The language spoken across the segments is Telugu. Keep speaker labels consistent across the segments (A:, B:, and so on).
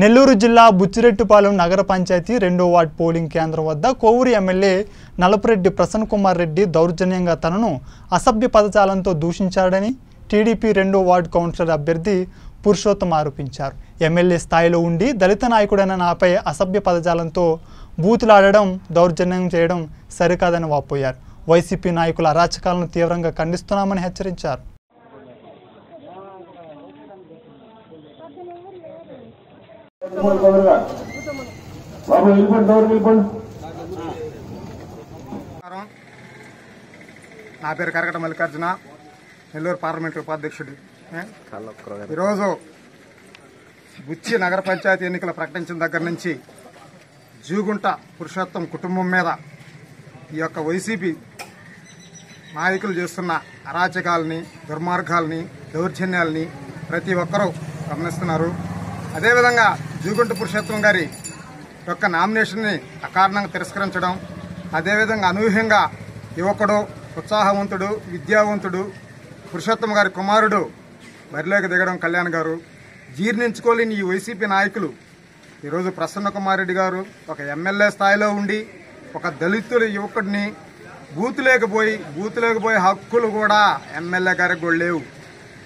A: నెల్లూరు జిల్లా బుచ్చిరెట్టుపాలెం నగర పంచాయతీ రెండో వార్డ్ పోలింగ్ కేంద్రం వద్ద కోవూరు ఎమ్మెల్యే నలపరెడ్డి ప్రసన్న కుమార్ రెడ్డి దౌర్జన్యంగా తనను అసభ్య పదజాలంతో దూషించాడని టీడీపీ రెండో వార్డు కౌన్సిలర్ అభ్యర్థి పురుషోత్తం ఆరోపించారు. ఎమ్మెల్యే స్థాయిలో ఉండి దళిత నాయకుడైన నాపై అసభ్య పదజాలంతో బూతులాడడం దౌర్జన్యం చేయడం సరికాదని వాపోయారు. వైసీపీ నాయకుల అరాచకాలను తీవ్రంగా ఖండిస్తున్నామని హెచ్చరించారు.
B: బాబు వెళ్ళిపోండి వెళ్ళిపోండి
C: నమస్కారం. నా పేరు కరకట మల్లికార్జున నెల్లూరు పార్లమెంటు ఉపాధ్యక్షుడు. ఈరోజు బుచ్చి నగర పంచాయతీ ఎన్నికలు ప్రకటించిన దగ్గర నుంచి జూగుంట పురుషోత్తం కుటుంబం మీద ఈ యొక్క వైసీపీ నాయకులు చేస్తున్న అరాచకాలని దుర్మార్గాల్ని దౌర్జన్యాలని ప్రతి ఒక్కరూ గమనిస్తున్నారు. అదేవిధంగా జూగుంట పురుషోత్తం గారి యొక్క నామినేషన్ని అకారణంగా తిరస్కరించడం అదేవిధంగా అనూహ్యంగా యువకుడు ఉత్సాహవంతుడు విద్యావంతుడు పురుషోత్తమ గారి కుమారుడు బరిలోకి దిగడం కళ్యాణ్ గారు జీర్ణించుకోలేని ఈ వైసీపీ నాయకులు ఈరోజు ప్రసన్న కుమార్ రెడ్డి గారు ఒక ఎమ్మెల్యే స్థాయిలో ఉండి ఒక దళితుల యువకుడిని బూత్ లేకపోయి బూత్ లేకపోయే హక్కులు కూడా ఎమ్మెల్యే గారికి కూడా లేవు.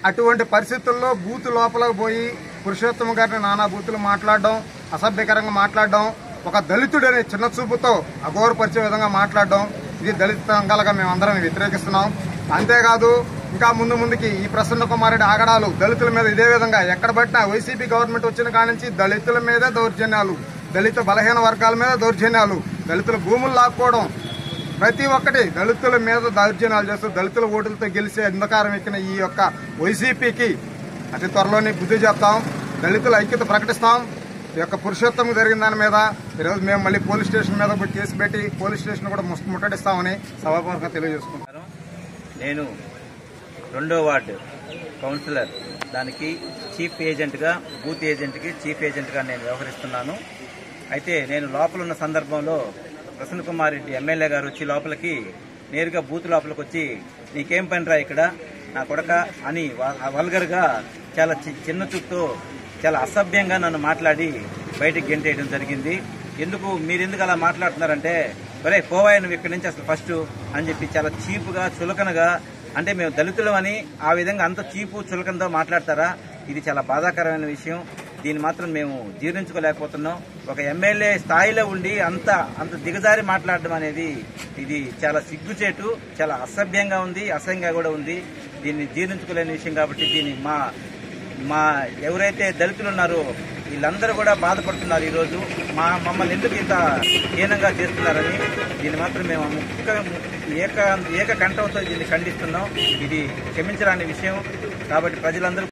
C: అటువంటి పరిస్థితుల్లో బూత్ లోపలకు పోయి పురుషోత్తమ గారిని నానా బూతులు మాట్లాడడం అసభ్యకరంగా మాట్లాడడం ఒక దళితుడని చిన్న చూపుతో అఘోరపరిచే విధంగా మాట్లాడడం ఇది దళిత సంఘాలుగా మేమందరం వ్యతిరేకిస్తున్నాం. అంతేకాదు ఇంకా ముందు ముందుకి ఈ ప్రసన్న కుమారుడి ఆగడాలు దళితుల మీద ఇదే విధంగా ఎక్కడ పట్టినా వైసీపీ గవర్నమెంట్ వచ్చిన కాడి నుంచి దళితుల మీద దౌర్జన్యాలు దళిత బలహీన వర్గాల మీద దౌర్జన్యాలు దళితుల భూములు లాక్కోవడం. ప్రతి ఒక్కటి దళితుల మీద దౌర్జన్యాలు చేస్తూ దళితుల ఓటులతో గెలిచే అంధకారం ఎక్కిన ఈ యొక్క వైసీపీకి అతి త్వరలోనే బుద్ధి చెప్తాం దళితుల ఐక్యత ప్రకటిస్తాం. ఈ యొక్క పురుషోత్తం జరిగిన దాని మీద ఈరోజు మేము మళ్ళీ పోలీస్ స్టేషన్ మీద కూడా కేసు పెట్టి పోలీస్ స్టేషన్ కూడా ముస్- ముట్టడిస్తామని సభాపూర్వకంగా తెలియజేసుకుంటాను
D: నేను రెండో వార్డు కౌన్సిలర్ దానికి చీఫ్ ఏజెంట్గా బూత్ ఏజెంట్కి చీఫ్ ఏజెంట్గా నేను వ్యవహరిస్తున్నాను. అయితే నేను లోపల ఉన్న సందర్భంలో ప్రసన్న కుమార్ రెడ్డి ఎమ్మెల్యే గారు వచ్చి లోపలికి నేరుగా బూత్ లోపలికి వచ్చి నీకేం పనిరా ఇక్కడ? నా కొడక అని వల్గర్గా చాలా చి- చిన్న చుట్టూ చాలా అసభ్యంగా నన్ను మాట్లాడి బయటికి గెంటేయడం జరిగింది. ఎందుకు మీరెందుకు అలా మాట్లాడుతున్నారంటే ఒరే పోవాయి నువ్వు ఇక్కడి నుంచి అసలు ఫస్ట్ అని చెప్పి చాలా చీపుగా చులకనగా అంటే మేము దళితులం అని ఆ విధంగా అంత చీపు చులకనతో మాట్లాడతారా? ఇది చాలా బాధాకరమైన విషయం. దీన్ని మాత్రం మేము జీర్ణించుకోలేకపోతున్నాం. ఒక ఎమ్మెల్యే స్థాయిలో ఉండి అంత అంత దిగజారి మాట్లాడడం అనేది ఇది చాలా సిగ్గుచేటు చాలా అసభ్యంగా ఉంది అసహ్యంగా కూడా ఉంది. దీన్ని జీర్ణించుకోలేని విషయం కాబట్టి దీన్ని మా మా ఎవరైతే దళితులు ఉన్నారో వీళ్ళందరూ కూడా బాధపడుతున్నారు ఈరోజు. మా మమ్మల్ని ఎందుకు ఇంత హీనంగా చేస్తున్నారని దీన్ని మాత్రం మేము ముక్క ఏక ఏక కంఠంతో దీన్ని ఖండిస్తున్నాం. ఇది క్షమించరాని విషయం. కాబట్టి ప్రజలందరూ